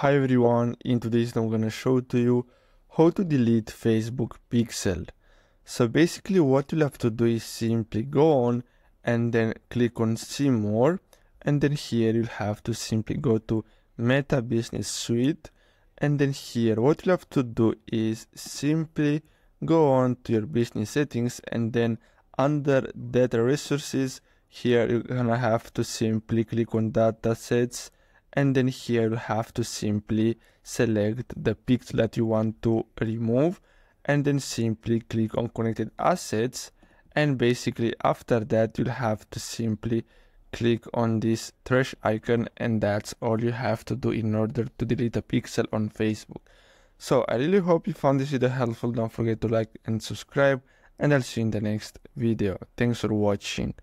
Hi everyone, in today's I'm gonna show to you how to delete Facebook pixel. So basically what you'll have to do is simply go on and then click on see more and then here you'll have to simply go to Meta Business Suite and then here what you'll have to do is simply go on to your business settings and then under data resources here you're gonna have to simply click on data sets and then here you have to simply select the pixel that you want to remove and then simply click on connected assets and basically after that you'll have to simply click on this trash icon and that's all you have to do in order to delete a pixel on Facebook. So I really hope you found this video helpful. Don't forget to like and subscribe and I'll see you in the next video. Thanks for watching.